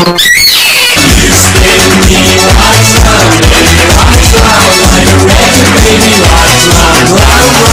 Baby, lots of love, love, love.